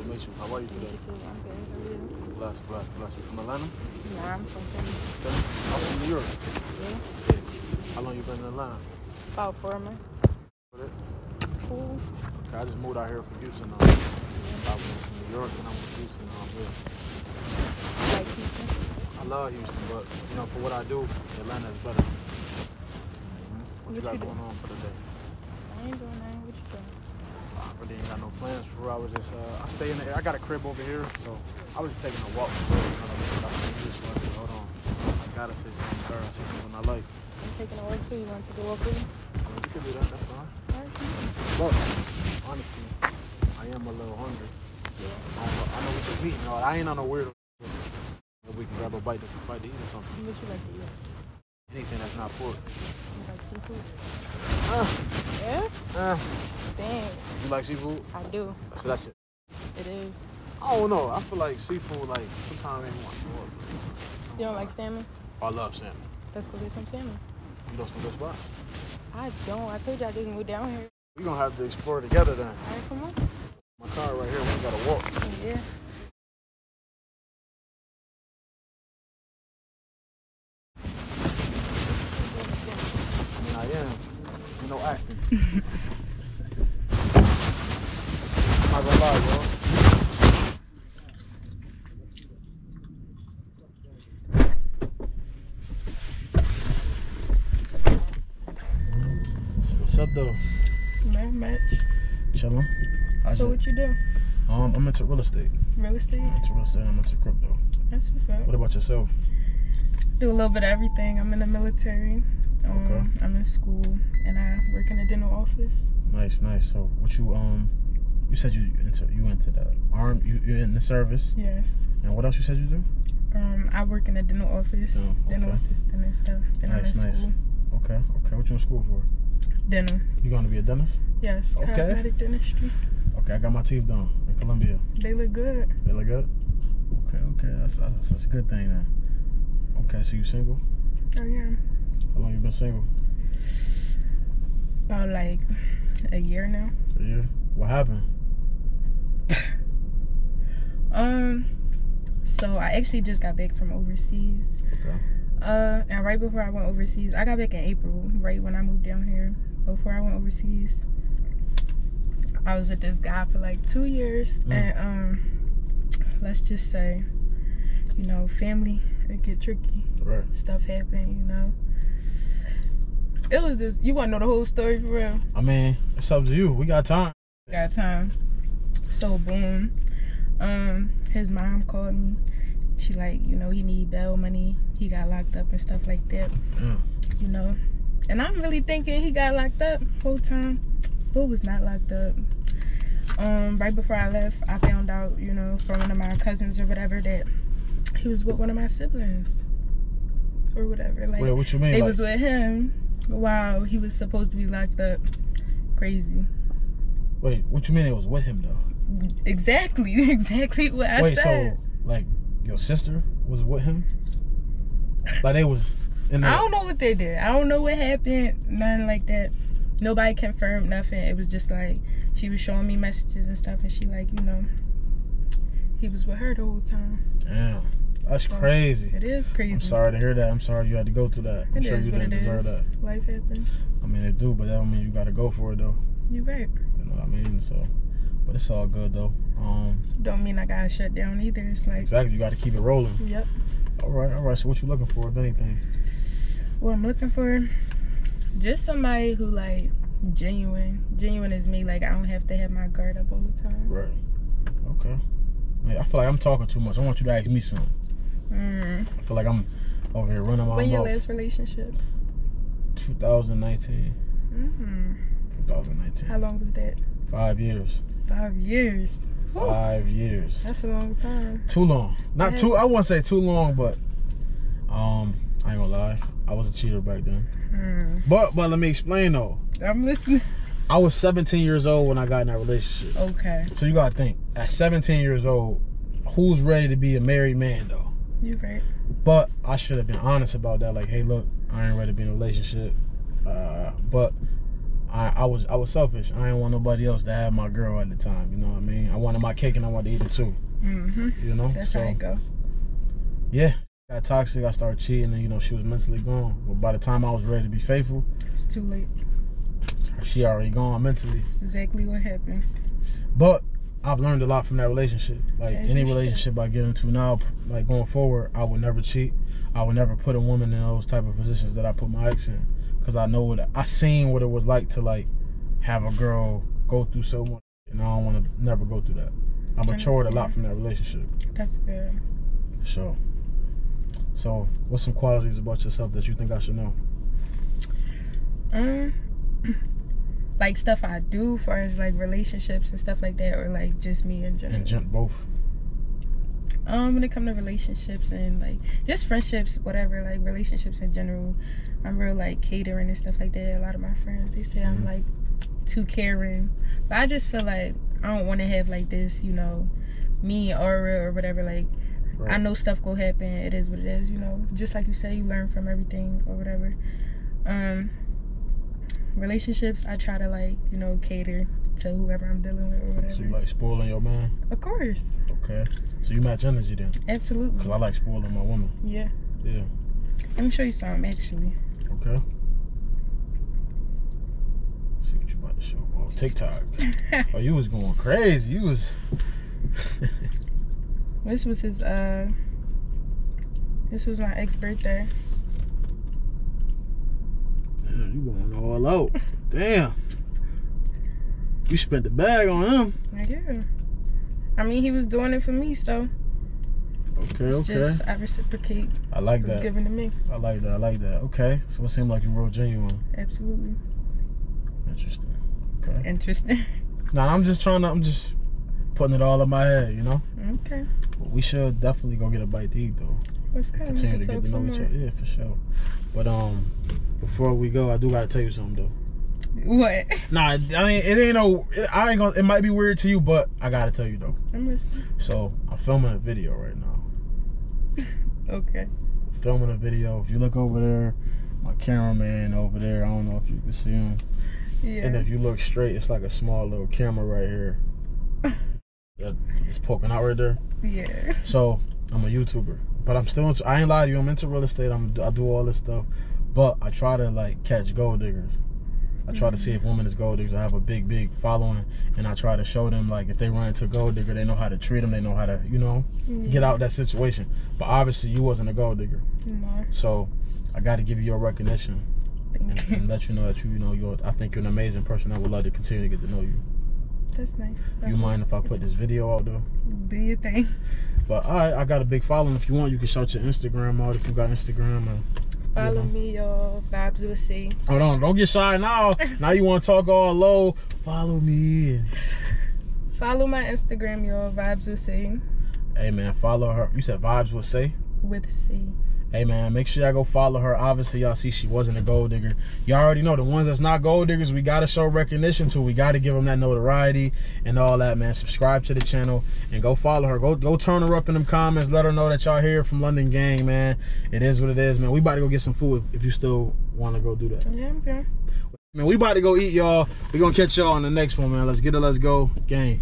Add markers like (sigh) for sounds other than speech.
to meet you. How are you today? You. I'm good. How are you? Bless, bless, bless. You from Atlanta? Nah, I'm from Philly. I'm from New York. Yeah. Yeah. How long you been in Atlanta? About four months. It? It's. Okay, I just moved out here from Houston. Um, I was from New York and I'm from Houston. Um, yeah. Like Houston. I love Houston, but you know, for what I do, Atlanta is better. Mhm. What you got you going on for the day? I ain't doing nothing. What you doing? I really ain't got no plans for. I was just, uh, I stay in the. I got a crib over here, so I was just taking a walk. You know what I mean? I see you, so I said, hold on, I gotta say something her. I see something I like. I'm taking a walk too. You want to take a walk with me? I mean, you can do that. That's fine. Alright, come on. But honestly, I am a little hungry. Yeah. I, know, I know we can meet. No, I ain't on no weirdo. We can grab a bite to bite to eat or something. What you like to eat? Anything that's not pork. You like seafood? Uh, Yeah. uh, Dang. you like seafood? I do. So that's it. It is. I don't know. I feel like seafood, like sometimes ain't want pork. You don't like salmon? I love salmon. Let's go get some salmon. You know some good spots. I don't. I told you I didn't go down here. We're gonna have to explore together then. All right, come on. My car right here, we ain't gotta walk. Yeah. I mean, I am. You. I'm not gonna lie, bro. So what's up, though? Not much. Chillin'. I So what you do? um, I'm into real estate. Real estate? I'm into real estate. I'm into crypto. That's what's up. What about yourself? Do a little bit of everything. I'm in the military. Um, Okay. I'm in school and I work in a dental office. Nice, nice. So, what you um, you said you into you into the arm. You you're in the service. Yes. And what else you said you do? Um, I work in a dental office, Oh, dental okay. assistant and stuff. And Nice, nice. school. Okay, okay. What you in school for? Dental. You gonna be a dentist? Yes. Okay. Cosmetic dentistry. Okay, I got my teeth done in Columbia. They look good. They look good. Okay, okay. That's that's, that's a good thing then. Okay, so you single? Oh yeah. How long you been single? About like a year now. A year. What happened? (laughs) Um. So I actually just got back from overseas. Okay. Uh, and right before I went overseas, I got back in April, right when I moved down here. Before I went overseas, I was with this guy for like two years, Mm. and um, let's just say, you know, family it get tricky. Right. Stuff happen, you know. It was just You want to know the whole story for real? I mean, it's up to you. We got time. got time. So boom. Um, his mom called me. She like, you know, he need bail money. He got locked up and stuff like that. Damn. You know. And I'm really thinking he got locked up whole time. Boo was not locked up. Um, right before I left, I found out, you know, from one of my cousins or whatever that he was with one of my siblings. Or whatever. Like Wait, what you mean? they like, was with him while he was supposed to be locked up. Crazy. wait, what you mean? It was with him though. Exactly, (laughs) exactly what I wait, said. so like your sister was with him? Like they was in the. I don't know what they did. I don't know what happened. Nothing like that. Nobody confirmed nothing. It was just like she was showing me messages and stuff, and she like you know he was with her the whole time. Damn, that's So, crazy. It is crazy. I'm sorry to hear that. I'm sorry you had to go through that. I'm It sure you didn't deserve is. that. Life happens. I mean, it do, but that don't mean you got to go for it though. You right. You know what I mean? So, but it's all good though. Um, Don't mean I gotta shut down either. It's like, exactly. You got to keep it rolling. yep. All right, all right. So what you looking for, if anything? What I'm looking for, just somebody who like genuine. Genuine is me. Like I don't have to have my guard up all the time. Right. Okay. Man, I feel like I'm talking too much. I want you to ask me something. Mm. I feel like I'm over here running my When your mouth. last relationship? 2019. Mm-hmm. 2019. How long was that? Five years. Five years. Woo. Five years. That's a long time. Too long. Not too. I won't say too long, but um, I ain't gonna lie. I was a cheater back then. Mm. But but let me explain though. I'm listening. I was 17 years old when I got in that relationship. Okay. So you gotta think. At 17 years old, who's ready to be a married man though? You right. But I should have been honest about that. Like, hey, look, I ain't ready to be in a relationship. Uh, but I, I was I was selfish. I didn't want nobody else to have my girl at the time. You know what I mean? I wanted my cake and I wanted to eat it too. Mm-hmm. You know? That's so how it go. yeah, got toxic. I started cheating, and you know she was mentally gone. But by the time I was ready to be faithful, It's too late. she already gone mentally. It's exactly what happens. But I've learned a lot from that relationship. Like As any relationship I get into now, like going forward, I would never cheat. I would never put a woman in those type of positions that I put my ex in, because I know what I seen what it was like to like have a girl go through so much, and I don't want to never go through that. I matured a lot from that relationship. That's good. For sure. So, what's some qualities about yourself that you think I should know? Um, (clears throat) like stuff I do, for as like relationships and stuff like that, or like just me in general. And jump both. Um, when it comes to relationships and like just friendships, whatever, like relationships in general, I'm real like catering and stuff like that. A lot of my friends they say Mhm. I'm like too caring, but I just feel like I don't want to have like this, you know, me aura or whatever. Like I know stuff go happen. It is what it is, you know. Just like you say, you learn from everything or whatever. Um, relationships, I try to like you know cater to whoever I'm dealing with or whatever. So you like spoiling your man? of course, Okay. So you match energy then? absolutely. Cause I like spoiling my woman. Yeah. Yeah. Let me show you something actually. Okay. see what you about to show. Oh, TikTok. (laughs) Oh, you was going crazy. You was. this was his uh this was my ex birthday. Damn, you going all out. Damn. You spent the bag on him. Yeah. I mean he was doing it for me, so Okay, it's okay. just I reciprocate I like that. given to me. I like that. I like that. Okay. So it seemed like you real genuine. Absolutely. Interesting. Okay. Interesting. (laughs) Now I'm just trying to. I'm just putting it all in my head. You know. okay. But we should definitely go get a bite to eat though. Let's go. Continue to get to know each other. Yeah, for sure. But um, before we go, I do gotta tell you something though. What? Nah, I mean it ain't no. It, I ain't gonna. It might be weird to you, but I gotta tell you though. I'm listening. So I'm filming a video right now. (laughs) Okay. filming a video. If you look over there, my cameraman over there, I don't know if you can see him. Yeah. And if you look straight, it's like a small little camera right here. (laughs) that is poking out right there. yeah. So I'm a YouTuber, but I'm still. Into, I ain't lie to you. I'm into real estate. I'm. I do all this stuff, but I try to like catch gold diggers. I try to see if mm-hmm. women is gold diggers. I have a big, big following, and I try to show them like if they run into a gold digger, they know how to treat them. They know how to, you know, mm-hmm. get out that situation. But obviously, you wasn't a gold digger. No. So I got to give you your recognition and, Thank and you. let you know that you, you know, you're. I think you're an amazing person. I would love to continue to get to know you. That's nice. You mind if I put this video out though? Do your thing. But I, I got a big following. If you want, you can shout your Instagram out if you got Instagram. And, Follow know. me, y'all. Vibes with C. hold on, don't get shy now. (laughs) now you want to talk all low. Follow me. Follow my Instagram, y'all. Vibes with C. Hey man, follow her. You said vibes will say. With C. Hey man, make sure y'all go follow her. Obviously, y'all see she wasn't a gold digger. Y'all already know the ones that's not gold diggers. We gotta show recognition to. We gotta give them that notoriety and all that, man. Subscribe to the channel and go follow her. Go go turn her up in them comments. Let her know that y'all here from London Gang, man. It is what it is, man. We about to go get some food if you still want to go do that. Yeah, I'm good. Man, we about to go eat, y'all. We gonna catch y'all on the next one, man. Let's get it. Let's go, gang.